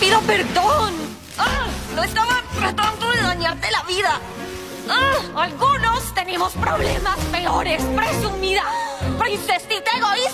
pido perdón. Ah, no estaba tratando de dañarte la vida. Ah, algunos tenemos problemas peores. Presumida, princesita egoísta.